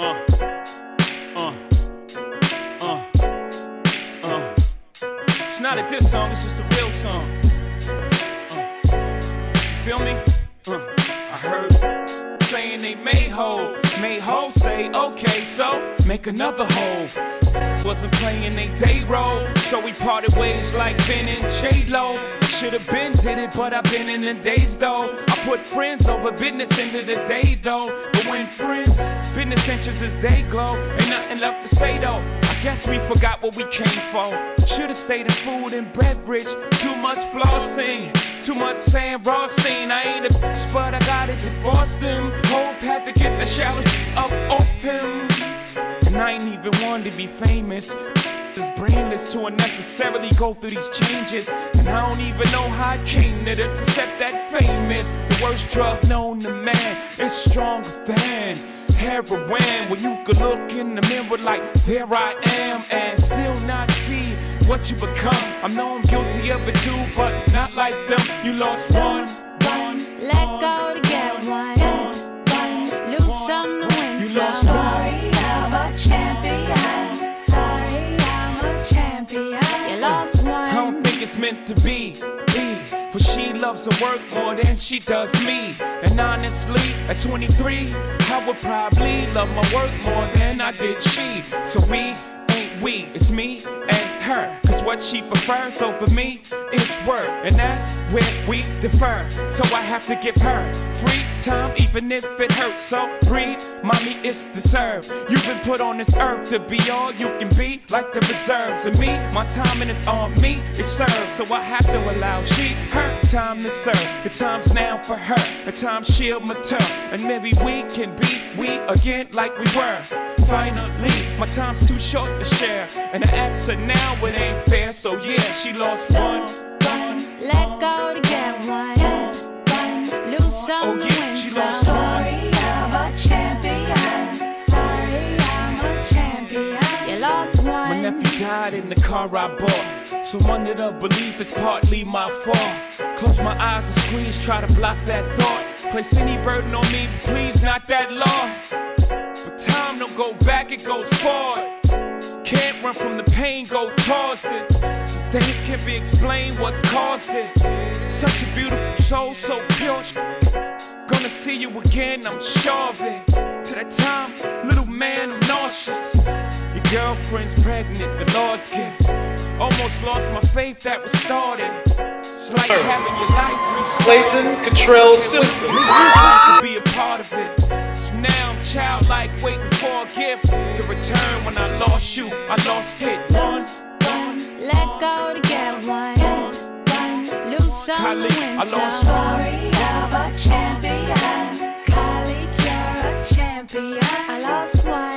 Uh, uh, uh, uh. It's not a diss song, it's just a real song. Uh, feel me? Uh, I heard saying they made Hov, made Hov say okay, so make another Hov. Wasn't playing they day role, so we parted ways like Ben and J Lo. Should've been did it, but I've been in the days though. I put friends over business into the day though. But when friends, business interests they glow, ain't nothing left to say though. I guess we forgot what we came for. Should've stayed in food and beverage. Too much flossing, too much Sam Rothstein. I ain't a bitch, but I gotta divorce them. Hope had to get the showers up off him. And I ain't even one to be famous. Just brainless to unnecessarily go through these changes. And I don't even know how I came to this, except that famous. The worst drug known to man is stronger than heroin. When you could look in the mirror like, there I am, and still not see what you become. I know I'm guilty of it too, but not like them. You lost one, one. Let go to get one. one. Lose some to win some. Meant to be. For she loves her work more than she does me. And honestly, at 23, I would probably love my work more than I did she. So we we, it's me and her. Cause what she prefers over me is work. And that's where we defer. So I have to give her free time, even if it hurts. So breathe, mommy, it's deserved. You've been put on this earth to be all you can be, like the reserves. And me, my time and it's on me, it serves. So I have to allow she, her time to serve. The time's now for her, the time she'll mature. And maybe we can be we again like we were. Finally, my time's too short to share. And I ask her now, it ain't fair. So yeah, she lost once. Let go to get one. one. Lose some Oh, yeah, win she some. lost Story of a champion. Sorry, I'm a champion. You lost one. My nephew died in the car I bought. So under the belief it's partly my fault. Close my eyes and squeeze, try to block that thought. Place any burden on me, please not that law. Go back, it goes forward. Can't run from the pain, go towards it. Some things can't be explained what caused it. Such a beautiful soul, so pure. Gonna see you again, I'm sure of it. To that time, little man, I'm nauseous. Your girlfriend's pregnant, the Lord's gift. Almost lost my faith that was started. It's like having your life reset. Clayton Cottrell Simpson. be a part of it now I'm childlike, waiting for a gift to return when I lost you. I lost it once. One, Let go to get one. Lose some I lost story of a champion. Kylie, you're a champion. I lost one.